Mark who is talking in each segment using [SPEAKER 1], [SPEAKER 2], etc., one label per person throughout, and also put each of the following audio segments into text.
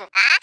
[SPEAKER 1] Ah!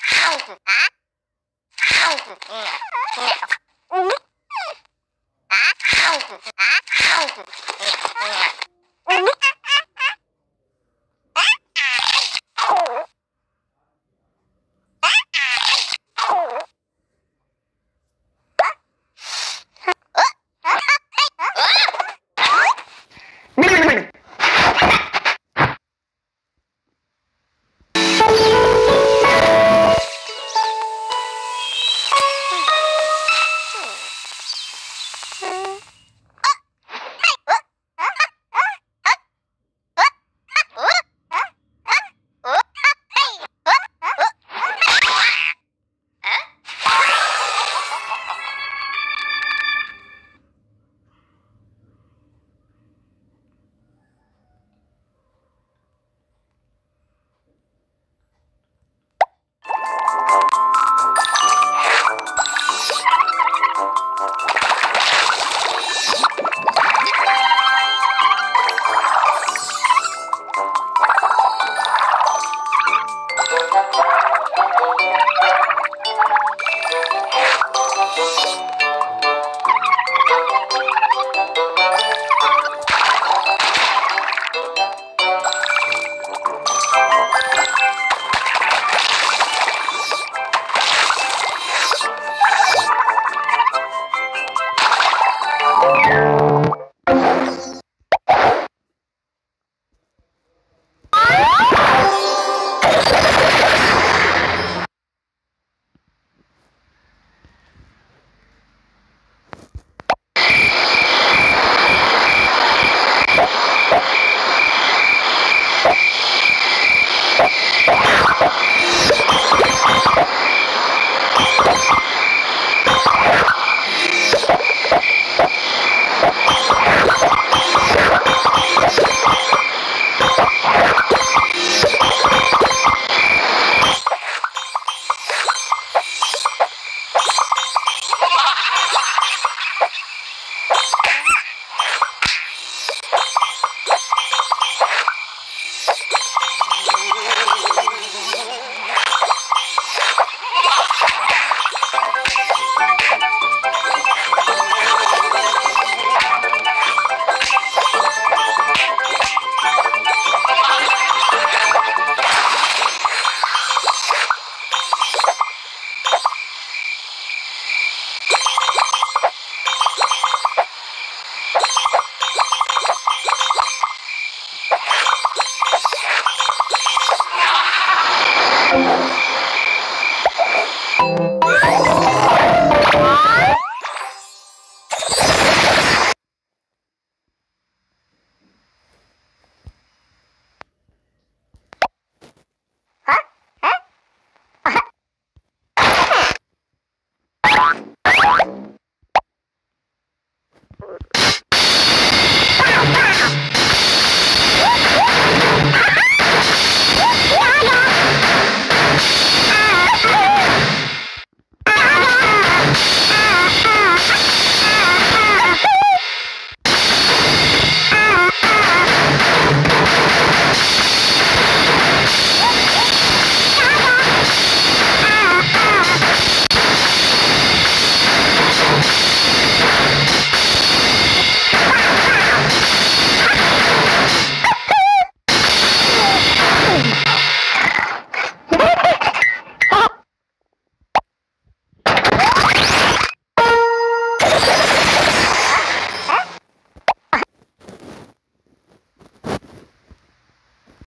[SPEAKER 1] Bye.